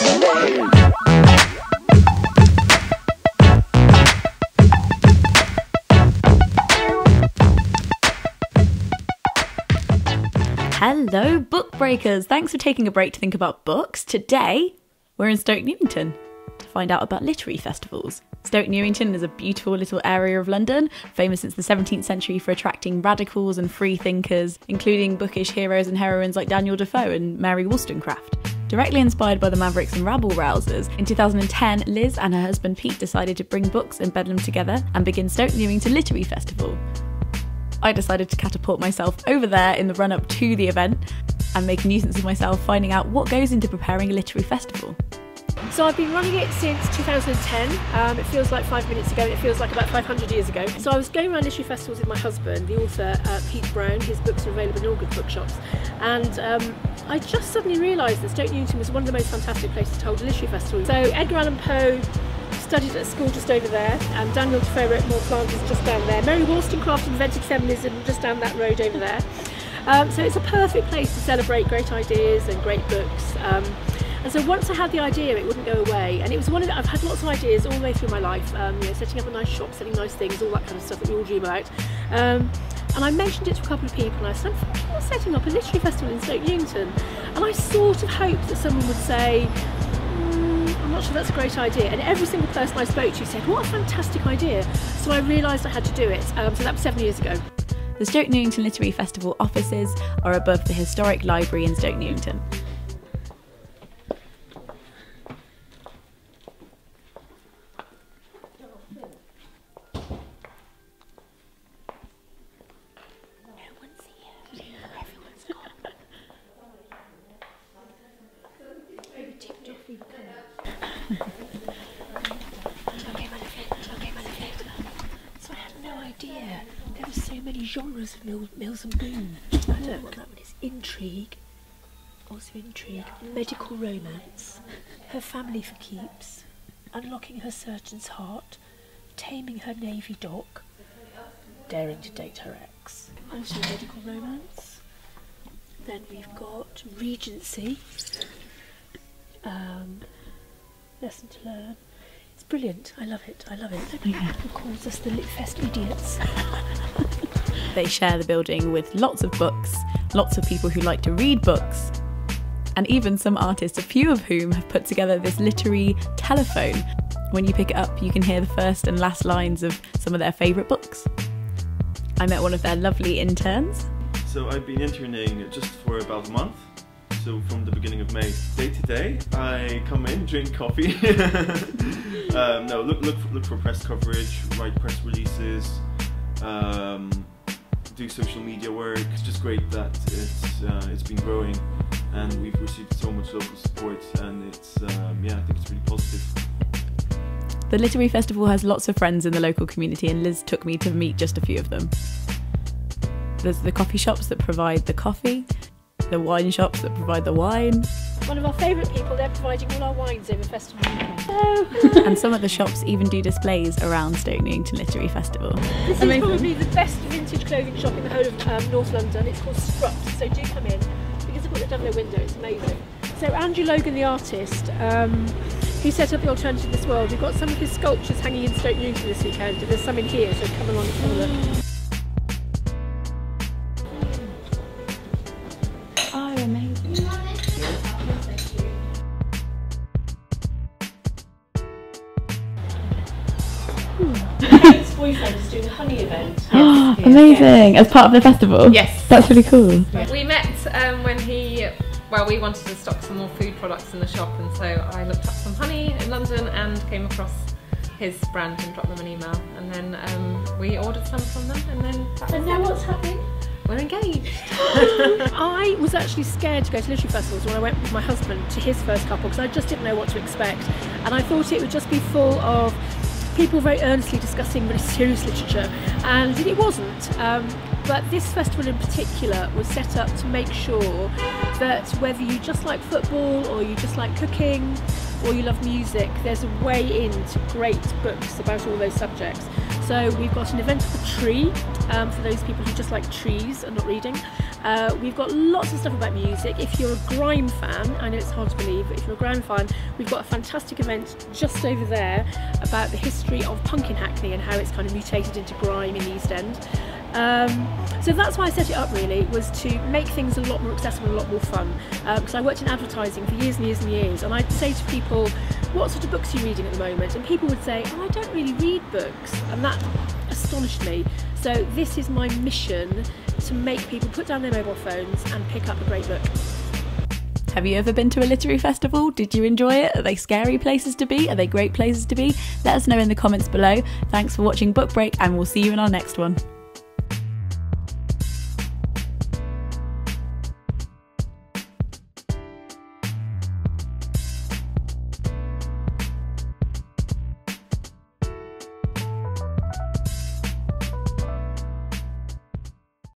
Hello, book breakers! Thanks for taking a break to think about books. Today, we're in Stoke Newington to find out about literary festivals. Stoke Newington is a beautiful little area of London, famous since the 17th century for attracting radicals and free thinkers, including bookish heroes and heroines like Daniel Defoe and Mary Wollstonecraft. Directly inspired by the Mavericks and rabble rousers, in 2010, Liz and her husband Pete decided to bring books and Bedlam together and begin Stoke Newington Literary Festival. I decided to catapult myself over there in the run up to the event and make a nuisance of myself finding out what goes into preparing a literary festival. So I've been running it since 2010. Um, it feels like five minutes ago, it feels like about 500 years ago. So I was going around literary festivals with my husband, the author uh, Pete Brown. His books are available in all good bookshops. And um, I just suddenly realised that Stoke Newington was one of the most fantastic places to hold a literary festival. So Edgar Allan Poe studied at school just over there. Um, Daniel Defoe wrote Moll Flanders just down there. Mary Wollstonecraft invented feminism just down that road over there. Um, so it's a perfect place to celebrate great ideas and great books. Um, and so once I had the idea, it wouldn't go away. And it was one of the, I've had lots of ideas all the way through my life. Um, you know, setting up a nice shop, selling nice things, all that kind of stuff that we all dream about. Um, and I mentioned it to a couple of people, and I said, I'm setting up a literary festival in Stoke Newington. And I sort of hoped that someone would say, I'm not sure that's a great idea. And every single person I spoke to said, what a fantastic idea. So I realised I had to do it. Um, so that was seven years ago. The Stoke Newington Literary Festival offices are above the historic library in Stoke Newington. So I had no idea there were so many genres of Mills, Mills and Boon. I don't that one is intrigue, also intrigue, medical romance, her family for keeps, unlocking her surgeon's heart, taming her navy dog, daring to date her ex. Also medical romance. Then we've got Regency. Um, lesson to learn. It's brilliant. I love it. I love it. Nobody who calls us the Litfest idiots. They share the building with lots of books, lots of people who like to read books, and even some artists, a few of whom have put together this literary telephone. When you pick it up, you can hear the first and last lines of some of their favourite books. I met one of their lovely interns. So I've been interning just for about a month. So from the beginning of May, day to day, I come in, drink coffee. um, no, look look for, look for press coverage, write press releases, um, do social media work. It's just great that it's uh, it's been growing, and we've received so much local support, and it's um, yeah, I think it's really positive. The Literary Festival has lots of friends in the local community, and Liz took me to meet just a few of them. There's the coffee shops that provide the coffee, the wine shops that provide the wine, One of our favourite people, they're providing all our wines over festival weekend. Oh. and some of the shops even do displays around Stoke Newington Literary Festival. This is probably the best vintage clothing shop in the whole of um, North London. It's called Strutt, so do come in because they've got the double window. It's amazing. So Andrew Logan, the artist, um, he set up the Alternative Miss World. We've got some of his sculptures hanging in Stoke Newington this weekend. and There's some in here, so come along and have a look. Kate's boyfriend is doing a honey event. amazing! As part of the festival? Yes. That's really cool. We met um, when he, well, we wanted to stock some more food products in the shop, and so I looked up some honey in London and came across his brand and dropped them an email, and then um, we ordered some from them, and then And now what's happening? we're engaged. I was actually scared to go to literary festivals when I went with my husband to his first couple because I just didn't know what to expect. And I thought it would just be full of people very earnestly discussing really serious literature, and it wasn't. Um, but this festival in particular was set up to make sure that whether you just like football or you just like cooking or you love music, there's a way into great books about all those subjects. So we've got an event for tree um, for those people who just like trees and not reading. Uh, we've got lots of stuff about music. If you're a grime fan, I know it's hard to believe, but if you're a grime fan, we've got a fantastic event just over there about the history of punk in Hackney and how it's kind of mutated into grime in the East End. Um, so that's why I set it up really, was to make things a lot more accessible a lot more fun. Because um, I worked in advertising for years and years and years, and I'd say to people, what sort of books are you reading at the moment? And people would say, oh, I don't really read books. And that astonished me. So this is my mission to make people put down their mobile phones and pick up a great book. Have you ever been to a literary festival? Did you enjoy it? Are they scary places to be? Are they great places to be? Let us know in the comments below. Thanks for watching Book Break, and we'll see you in our next one.